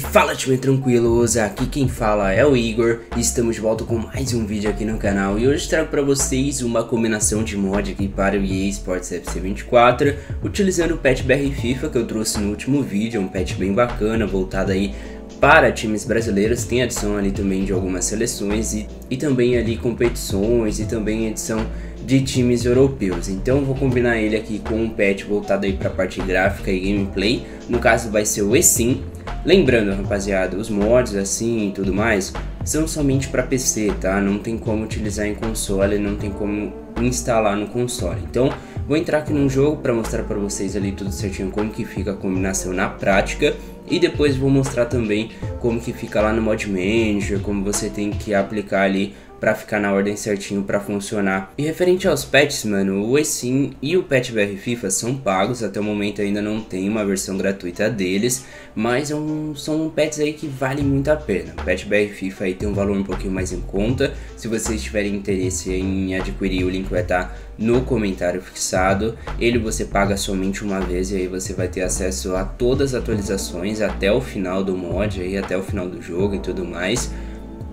Fala time tranquilos, aqui quem fala é o Igor. E estamos de volta com mais um vídeo aqui no canal. E hoje trago para vocês uma combinação de mod aqui para o EA Sports FC 24 utilizando o patch BR FIFA que eu trouxe no último vídeo, um patch bem bacana voltado aí para times brasileiros, tem adição ali também de algumas seleções e, e também ali competições e também edição de times europeus. Então vou combinar ele aqui com um patch voltado aí para a parte gráfica e gameplay. No caso vai ser o eSIM. Lembrando, rapaziada, os mods assim e tudo mais são somente para PC, tá? Não tem como utilizar em console, não tem como instalar no console. Então vou entrar aqui num jogo para mostrar para vocês ali tudo certinho como que fica a combinação na prática e depois vou mostrar também como que fica lá no Mod Manager, como você tem que aplicar ali para ficar na ordem certinho para funcionar. E referente aos patches, mano, o eSIM e o Patch BR FIFA são pagos, até o momento ainda não tem uma versão gratuita deles, mas é um, são patches aí que valem muito a pena. O Patch BR FIFA aí tem um valor um pouquinho mais em conta, se vocês tiverem interesse em adquirir, o link vai estar tá no comentário fixado. Ele você paga somente uma vez e aí você vai ter acesso a todas as atualizações até o final do mod, aí, até o final do jogo e tudo mais.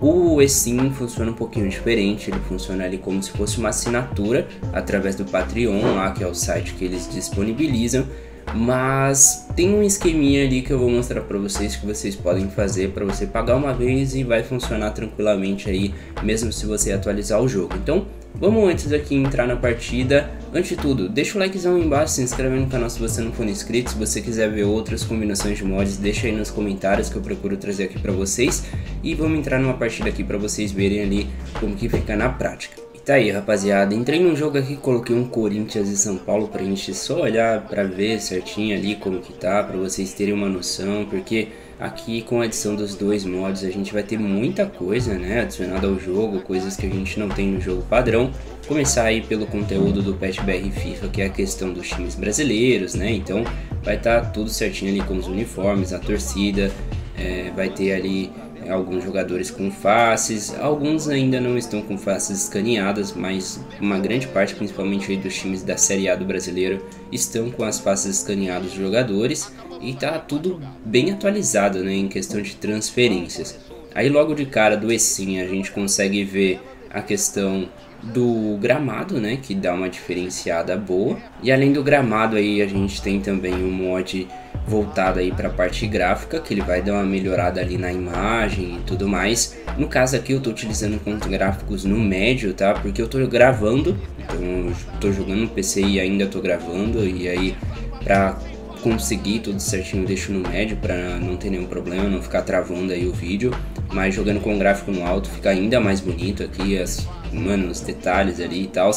O eSIM funciona um pouquinho diferente, ele funciona ali como se fosse uma assinatura através do Patreon, lá que é o site que eles disponibilizam, mas tem um esqueminha ali que eu vou mostrar para vocês que vocês podem fazer para você pagar uma vez e vai funcionar tranquilamente aí, mesmo se você atualizar o jogo. Então, Vamos antes aqui entrar na partida. Antes de tudo, deixa o likezão aí embaixo, se inscreve no canal se você não for inscrito. Se você quiser ver outras combinações de mods, deixa aí nos comentários que eu procuro trazer aqui pra vocês. E vamos entrar numa partida aqui pra vocês verem ali como que fica na prática. E tá aí rapaziada, entrei num jogo aqui, coloquei um Corinthians e São Paulo pra gente só olhar pra ver certinho ali como que tá, pra vocês terem uma noção, porque... Aqui com a adição dos dois mods a gente vai ter muita coisa né, adicionada ao jogo, coisas que a gente não tem no jogo padrão. Começar aí pelo conteúdo do Patch BR FIFA, que é a questão dos times brasileiros, né? Então vai estar tá tudo certinho ali com os uniformes, a torcida, é, vai ter ali alguns jogadores com faces, alguns ainda não estão com faces escaneadas, mas uma grande parte, principalmente dos times da Série A do brasileiro, estão com as faces escaneadas dos jogadores e tá tudo bem atualizado né, em questão de transferências. Aí logo de cara do eSIM a gente consegue ver a questão do gramado, né, que dá uma diferenciada boa. E além do gramado aí a gente tem também o mod voltado aí para a parte gráfica, que ele vai dar uma melhorada ali na imagem e tudo mais. No caso aqui eu estou utilizando pontos gráficos no médio, tá? Porque eu estou gravando, então estou jogando no PC e ainda estou gravando e aí para conseguir tudo certinho deixo no médio para não ter nenhum problema, não ficar travando aí o vídeo. Mas jogando com o gráfico no alto fica ainda mais bonito aqui, as, mano, os detalhes ali e tal.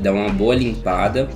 Dá uma boa limpada.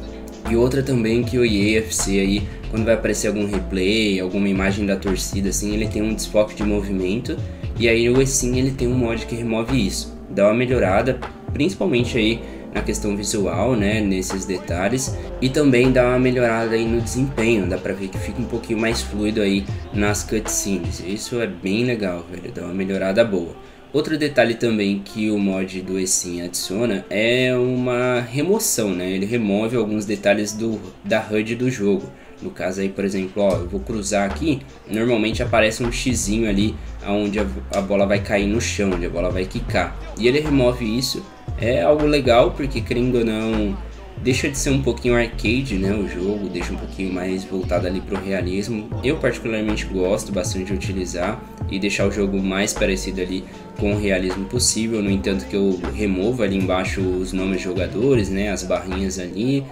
E outra também que o EAFC aí, quando vai aparecer algum replay, alguma imagem da torcida assim, ele tem um desfoque de movimento. E aí o eSIM ele tem um mod que remove isso. Dá uma melhorada, principalmente aí na questão visual, né, nesses detalhes e também dá uma melhorada aí no desempenho, dá pra ver que fica um pouquinho mais fluido aí nas cutscenes, isso é bem legal, velho, dá uma melhorada boa. Outro detalhe também que o mod do eSIM adiciona é uma remoção, né, ele remove alguns detalhes do, da HUD do jogo. No caso aí, por exemplo, ó, eu vou cruzar aqui, normalmente aparece um xizinho ali onde a, a bola vai cair no chão, onde a bola vai quicar. E ele remove isso é algo legal, porque querendo ou não, deixa de ser um pouquinho arcade, né, o jogo, deixa um pouquinho mais voltado ali pro realismo. Eu particularmente gosto bastante de utilizar e deixar o jogo mais parecido ali com o realismo possível, no entanto que eu removo ali embaixo os nomes de jogadores, né, as barrinhas ali.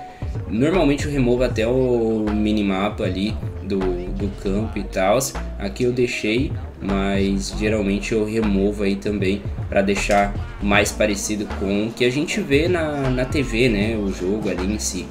Normalmente eu removo até o minimapa ali do, do campo e tal. Aqui eu deixei, mas geralmente eu removo aí também para deixar mais parecido com o que a gente vê na, na TV, né? O jogo ali em si.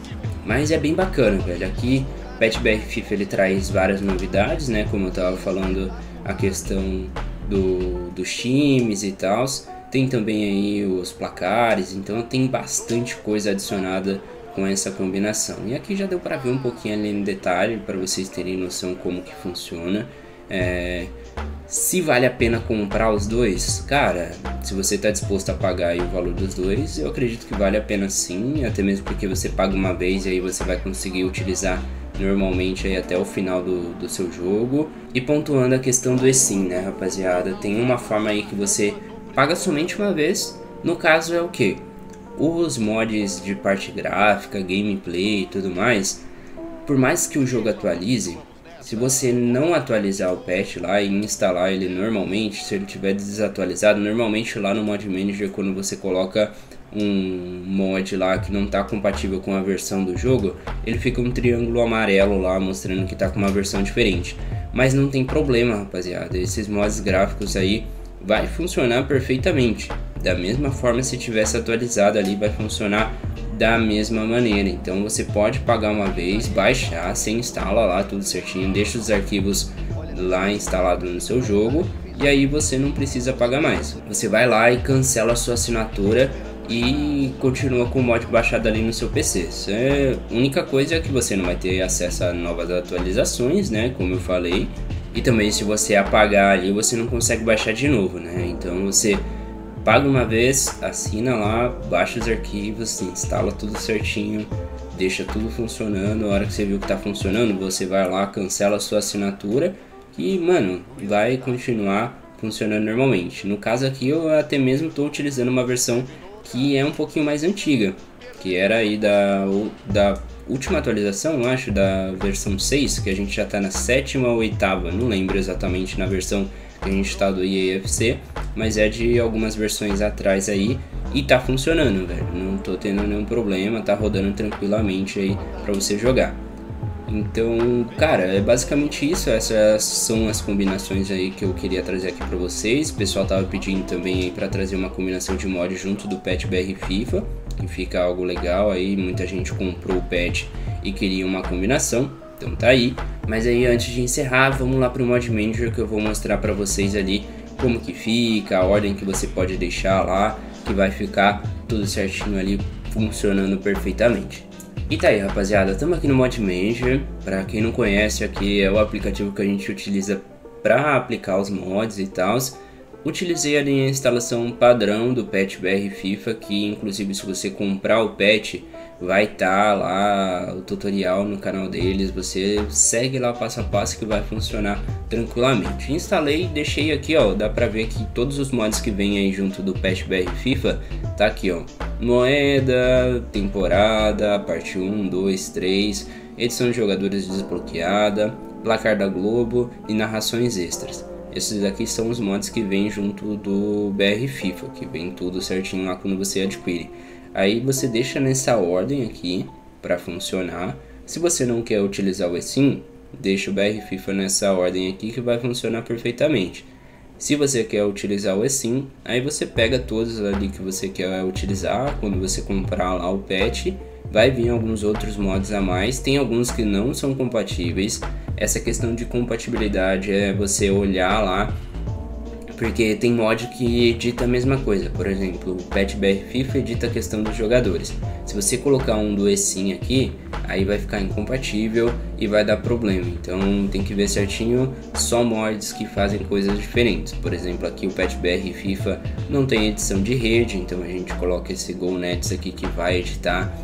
Mas é bem bacana, velho. Aqui Pet BR FIFA ele traz várias novidades, né? Como eu tava falando, a questão do, dos times e tal. Tem também aí os placares, então tem bastante coisa adicionada com essa combinação. E aqui já deu para ver um pouquinho ali no detalhe, para vocês terem noção como que funciona. É, Se vale a pena comprar os dois, cara, se você está disposto a pagar o valor dos dois, eu acredito que vale a pena sim, até mesmo porque você paga uma vez e aí você vai conseguir utilizar normalmente aí até o final do, do seu jogo. E pontuando a questão do eSIM, né, rapaziada, tem uma forma aí que você paga somente uma vez, no caso é o que? Os mods de parte gráfica, gameplay e tudo mais, por mais que o jogo atualize, se você não atualizar o patch lá e instalar ele normalmente, se ele tiver desatualizado, normalmente lá no Mod Manager quando você coloca um mod lá que não está compatível com a versão do jogo, ele fica um triângulo amarelo lá mostrando que está com uma versão diferente. Mas não tem problema, rapaziada. Esses mods gráficos aí vai funcionar perfeitamente. Da mesma forma se tivesse atualizado ali, vai funcionar da mesma maneira. Então você pode pagar uma vez, baixar, você instala lá tudo certinho, deixa os arquivos lá instalados no seu jogo e aí você não precisa pagar mais. Você vai lá e cancela a sua assinatura e continua com o mod baixado ali no seu PC. É, a única coisa é que você não vai ter acesso a novas atualizações, né? Como eu falei. E também se você apagar ali, você não consegue baixar de novo, né? Então você paga uma vez, assina lá, baixa os arquivos, instala tudo certinho, deixa tudo funcionando. A hora que você viu que está funcionando, você vai lá, cancela a sua assinatura e, mano, vai continuar funcionando normalmente. No caso aqui, eu até mesmo estou utilizando uma versão que é um pouquinho mais antiga, que era aí da, da última atualização, eu acho, da versão 6, que a gente já está na sétima ou oitava, não lembro exatamente na versão que a gente está do EAFC, mas é de algumas versões atrás aí e tá funcionando, velho. Não tô tendo nenhum problema, tá rodando tranquilamente aí para você jogar. Então, cara, é basicamente isso. Essas são as combinações aí que eu queria trazer aqui para vocês. O pessoal tava pedindo também aí para trazer uma combinação de mod junto do patch BR FIFA, que fica algo legal aí. Muita gente comprou o patch e queria uma combinação. Então tá aí. Mas aí antes de encerrar, vamos lá pro mod manager que eu vou mostrar para vocês ali como que fica, a ordem que você pode deixar lá, que vai ficar tudo certinho ali funcionando perfeitamente. E tá aí rapaziada, estamos aqui no Mod Manager, para quem não conhece aqui é o aplicativo que a gente utiliza para aplicar os mods e tal. Utilizei ali a instalação padrão do patch BR FIFA, que inclusive se você comprar o patch, vai estar tá lá o tutorial no canal deles, você segue lá passo a passo que vai funcionar tranquilamente. Instalei deixei aqui, ó, dá pra ver que todos os mods que vem aí junto do patch BR FIFA, tá aqui, ó. Moeda, temporada, parte 1, 2, 3, edição de jogadores desbloqueada, placar da Globo e narrações extras. Esses aqui são os mods que vem junto do BR FIFA, que vem tudo certinho lá quando você adquire. Aí você deixa nessa ordem aqui para funcionar. Se você não quer utilizar o eSIM, deixa o BR FIFA nessa ordem aqui que vai funcionar perfeitamente. Se você quer utilizar o eSIM, aí você pega todos ali que você quer utilizar quando você comprar lá o patch. Vai vir alguns outros mods a mais, tem alguns que não são compatíveis. Essa questão de compatibilidade é você olhar lá porque tem mod que edita a mesma coisa. Por exemplo, o Patch BR FIFA edita a questão dos jogadores. Se você colocar um do eSIM aqui, aí vai ficar incompatível e vai dar problema. Então tem que ver certinho só mods que fazem coisas diferentes. Por exemplo, aqui o Patch BR FIFA não tem edição de rede, então a gente coloca esse GoNets aqui que vai editar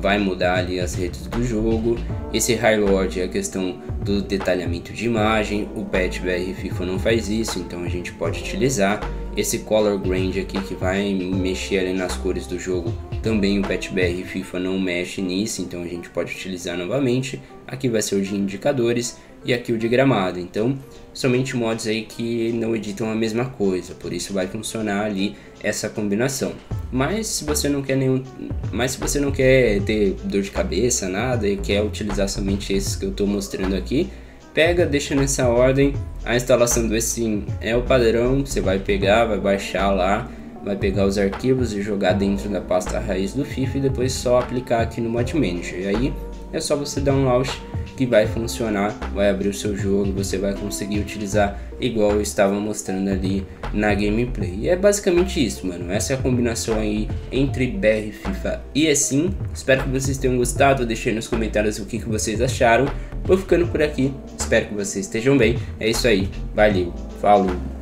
vai mudar ali as redes do jogo. Esse Lord é a questão do detalhamento de imagem, o patch BR FIFA não faz isso, então a gente pode utilizar. Esse Color Grade aqui que vai mexer ali nas cores do jogo, também o patch BR FIFA não mexe nisso, então a gente pode utilizar novamente. Aqui vai ser o de indicadores e aqui o de gramado, então somente mods aí que não editam a mesma coisa, por isso vai funcionar ali essa combinação. Mas se você não quer nenhum, mas se você não quer ter dor de cabeça, nada e quer utilizar somente esses que eu estou mostrando aqui, pega, deixa nessa ordem. A instalação do eSIM é o padrão, você vai pegar, vai baixar lá, vai pegar os arquivos e jogar dentro da pasta raiz do FIFA e depois só aplicar aqui no Mod Manager. E aí é só você dar um launch que vai funcionar, vai abrir o seu jogo, você vai conseguir utilizar igual eu estava mostrando ali na gameplay. E é basicamente isso, mano. Essa é a combinação aí entre BR, FIFA e assim. Espero que vocês tenham gostado. Deixem nos comentários o que, que vocês acharam. Vou ficando por aqui. Espero que vocês estejam bem. É isso aí. Valeu. Falou!